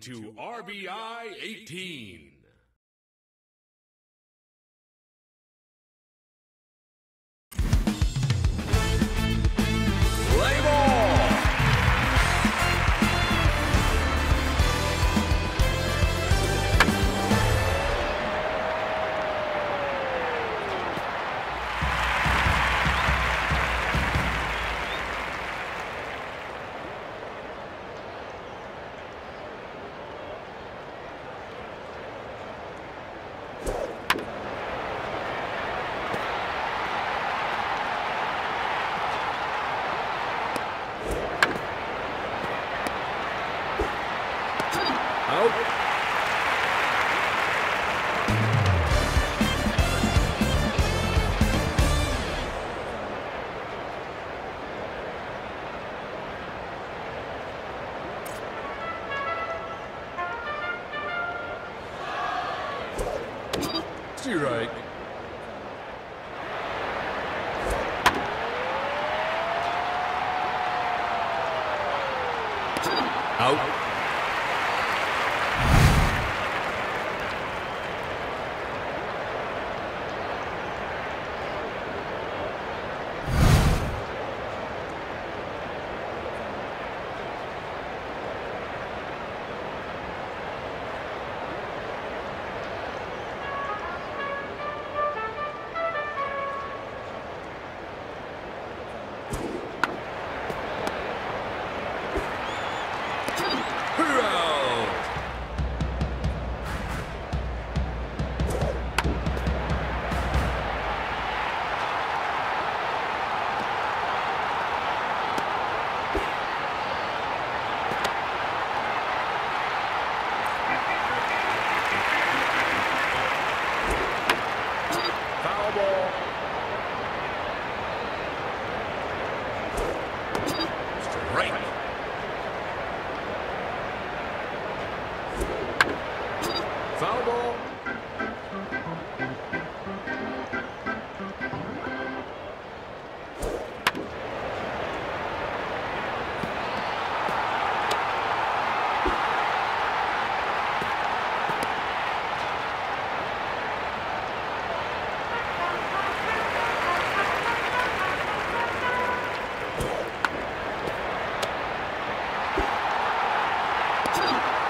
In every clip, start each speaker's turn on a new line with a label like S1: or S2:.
S1: to RBI 18. Out. Strike. Out. Out. Strike. Foul ball.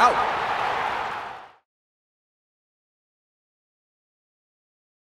S1: out.